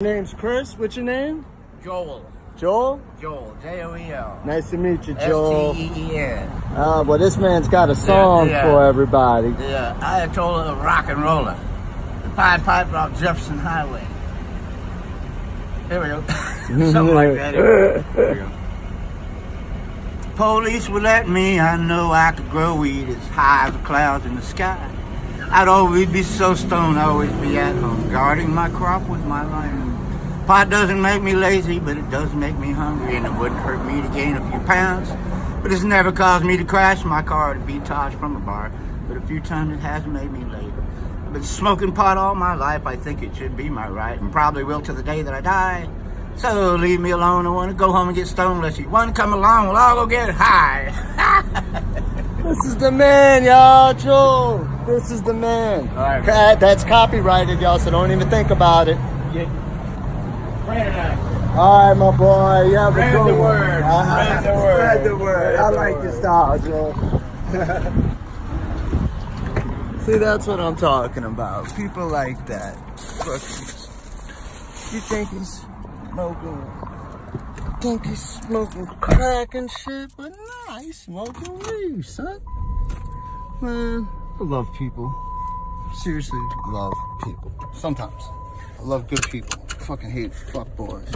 name's Chris. What's your name? Joel. Joel? Joel. J-O-E-L. Nice to meet you, Joel. S-T-E-E-N. Uh, well, this man's got a song yeah. for everybody. Yeah, I had told a rock and roller. The Pied Piper off Jefferson Highway. Here we go. Something like that. Here we go. Police would let me, I know I could grow weed as high as the clouds in the sky. I'd always be so stoned, I'd always be at home, guarding my crop with my line. Pot doesn't make me lazy, but it does make me hungry, and it wouldn't hurt me to gain a few pounds. But it's never caused me to crash my car to be tossed from a bar. But a few times it has made me late. I've been smoking pot all my life. I think it should be my right, and probably will to the day that I die. So leave me alone. I want to go home and get stoned. Unless you want to come along, we'll all go get high. This is the man, y'all, Joel. This is the man. All right. That's copyrighted, y'all, so don't even think about it. Brandon, All right, my boy. You have a Spread good the one. word. Uh-huh. Spread the word. Spread the word. I the like word. your style, Joel. See, that's what I'm talking about. People like that. Fucking- You think he's smoking? Think he's smoking crack and shit, but nah, he's smoking weed, son. Man, I love people. Seriously, love people. Sometimes. I love good people. Fucking hate fuck boys.